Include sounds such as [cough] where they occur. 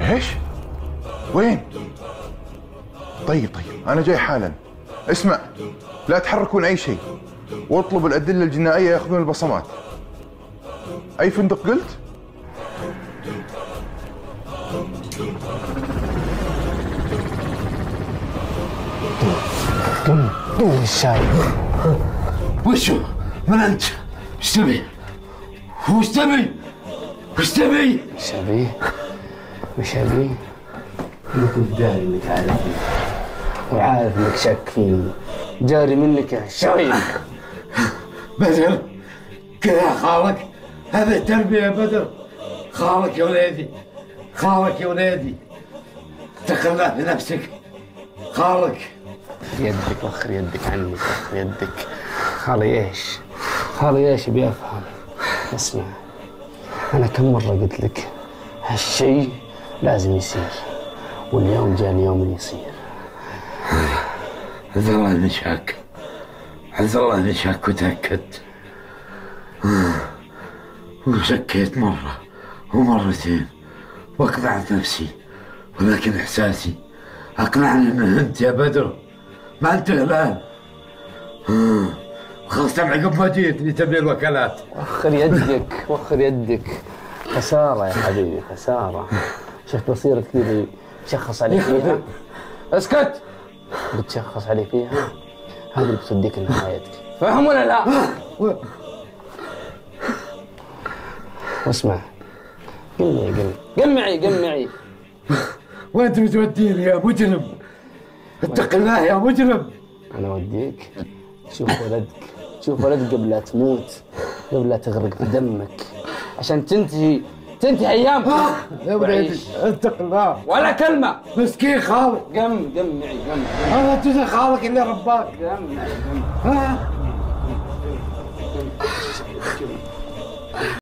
إيش؟ وين؟ طيب طيب أنا جاي حالا اسمع لا تحركون أي شيء واطلب الأدلة الجنائية يأخذون البصمات أي فندق قلت؟ قم قم الشاي وشو؟ من أنت؟ إيش تبي؟ وش تبي؟ وش تبي؟ وش أبي؟ وش أبي؟ أنا كنت داري إنك عارفني وعارف إنك شك فيني. جاري منك يا بدر كذا خالك. هذا التربية يا بدر. خالك يا ولادي خالك يا ولادي اتق الله في نفسك. خالك. يدك وخر يدك عني وخر يدك. خالي إيش؟ خالي إيش أبي أفهم؟ اسمع أنا كم مرة قلت لك هالشيء لازم يصير واليوم جاني يوم إنه يصير. عز الله إني شاك. عز الله إني شاك وتأكدت آه. وشكيت مرة ومرتين واقنعت نفسي ولكن إحساسي أقنعني ان أنت يا بدر ما أنت هلال آه. خلاص عقب ما جيتني تبي الوكالات. وخر يدك وخر يدك. خسارة يا حبيبي خسارة. شفت بصيرك ذي اللي بتشخص علي فيها [laughs] اسكت! بتشخص علي فيها؟ هذه اللي بتوديك لنهايتك فهم ولا لا؟ واسمع قم معي قم قم معي قم معي وين تبي توديني يا مجرم اتق الله يا مجرم أنا أوديك. تشوف ولدك. تشوف ولدك قبل لا تموت قبل لا تغرق في دمك. عشان تنتهي تنتهي ايامك يا ولدي. وعيش. اتق الله. ولا كلمة. مسكين خالك. قم قم معي قم. هذا تدري خالك اللي رباك. قم معي قم.